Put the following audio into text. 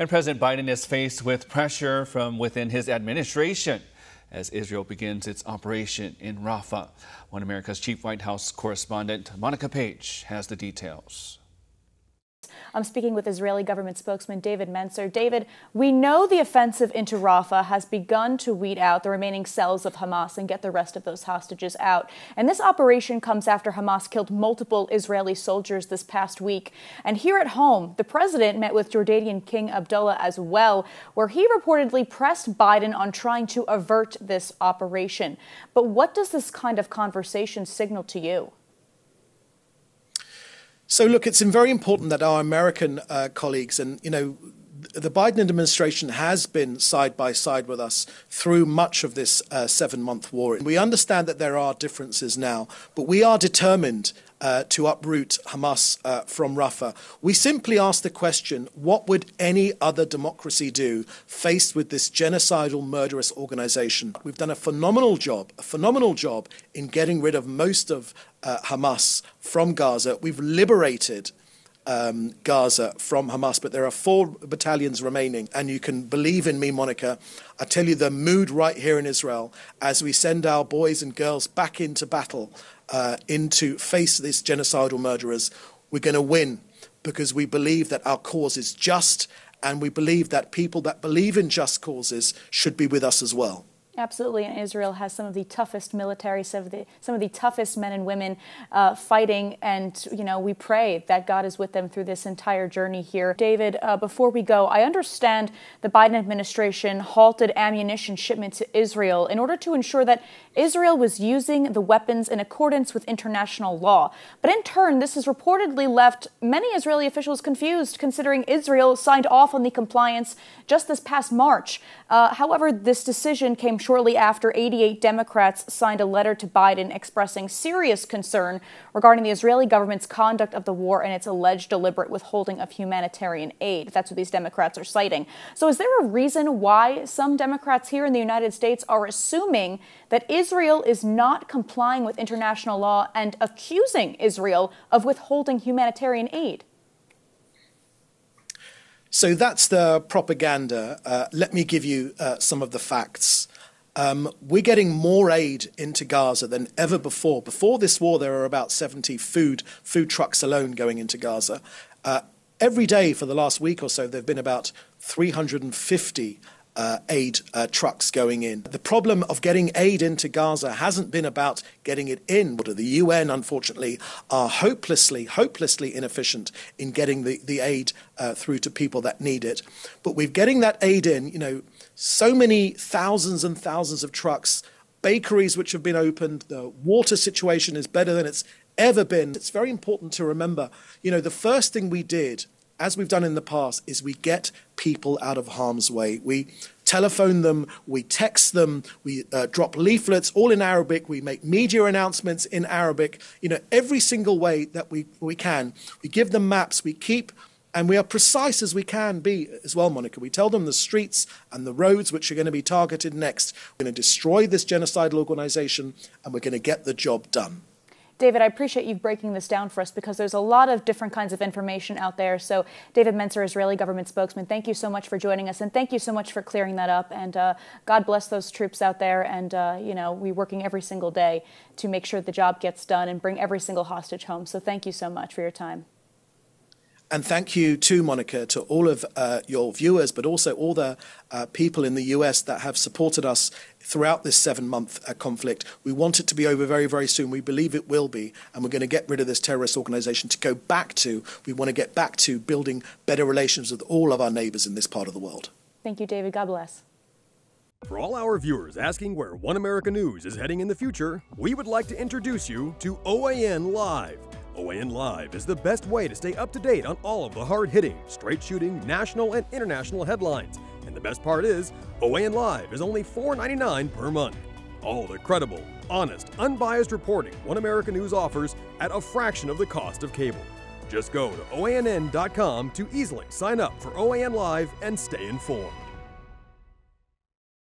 And President Biden is faced with pressure from within his administration as Israel begins its operation in Rafah. One America's chief White House correspondent, Monica Paige, has the details. I'm speaking with Israeli government spokesman David Mencer. David, we know the offensive into Rafah has begun to weed out the remaining cells of Hamas and get the rest of those hostages out. And this operation comes after Hamas killed multiple Israeli soldiers this past week. And here at home, the president met with Jordanian King Abdullah as well, where he reportedly pressed Biden on trying to avert this operation. But what does this kind of conversation signal to you? So, look, it's very important that our American uh, colleagues and, you know, the Biden administration has been side by side with us through much of this uh, seven month war. We understand that there are differences now, but we are determined uh, to uproot Hamas uh, from Rafah. We simply ask the question what would any other democracy do faced with this genocidal, murderous organization? We've done a phenomenal job, a phenomenal job in getting rid of most of uh, Hamas from Gaza. We've liberated um, Gaza from Hamas, but there are four battalions remaining. And you can believe in me, Monica. I tell you, the mood right here in Israel as we send our boys and girls back into battle, uh, into face these genocidal murderers, we're going to win because we believe that our cause is just and we believe that people that believe in just causes should be with us as well. Absolutely, and Israel has some of the toughest military, some of the, some of the toughest men and women uh, fighting, and you know we pray that God is with them through this entire journey here. David, uh, before we go, I understand the Biden administration halted ammunition shipment to Israel in order to ensure that Israel was using the weapons in accordance with international law. But in turn, this has reportedly left many Israeli officials confused, considering Israel signed off on the compliance just this past March. Uh, however, this decision came shortly after 88 Democrats signed a letter to Biden expressing serious concern regarding the Israeli government's conduct of the war and its alleged deliberate withholding of humanitarian aid. That's what these Democrats are citing. So, is there a reason why some Democrats here in the United States are assuming that Israel is not complying with international law and accusing Israel of withholding humanitarian aid? So that's the propaganda. Uh, let me give you uh, some of the facts. Um, we're getting more aid into Gaza than ever before. Before this war, there were about 70 food food trucks alone going into Gaza. Uh, every day for the last week or so, there have been about 350 uh, aid uh, trucks going in. The problem of getting aid into Gaza hasn't been about getting it in. The UN, unfortunately, are hopelessly, hopelessly inefficient in getting the, the aid uh, through to people that need it. But we're getting that aid in, you know, so many thousands and thousands of trucks, bakeries which have been opened, the water situation is better than it's ever been. It's very important to remember, you know, the first thing we did as we've done in the past, is we get people out of harm's way. We telephone them, we text them, we uh, drop leaflets, all in Arabic. We make media announcements in Arabic. You know, every single way that we, we can. We give them maps. We keep and we are precise as we can be as well, Monica. We tell them the streets and the roads which are going to be targeted next. We're going to destroy this genocidal organization and we're going to get the job done. David, I appreciate you breaking this down for us because there's a lot of different kinds of information out there. So, David Mencer, Israeli government spokesman, thank you so much for joining us, and thank you so much for clearing that up. And uh, God bless those troops out there. And uh, you know, we're working every single day to make sure the job gets done and bring every single hostage home. So, thank you so much for your time. And thank you to Monica, to all of uh, your viewers, but also all the uh, people in the US that have supported us throughout this seven month uh, conflict. We want it to be over very, very soon. We believe it will be. And we're going to get rid of this terrorist organization to go back to, we want to get back to building better relations with all of our neighbors in this part of the world. Thank you, David. God bless. For all our viewers asking where One America News is heading in the future, we would like to introduce you to OAN Live OAN Live is the best way to stay up to date on all of the hard hitting, straight shooting, national and international headlines. And the best part is, OAN Live is only $4.99 per month. All the credible, honest, unbiased reporting One America News offers at a fraction of the cost of cable. Just go to OANN.com to easily sign up for OAN Live and stay informed.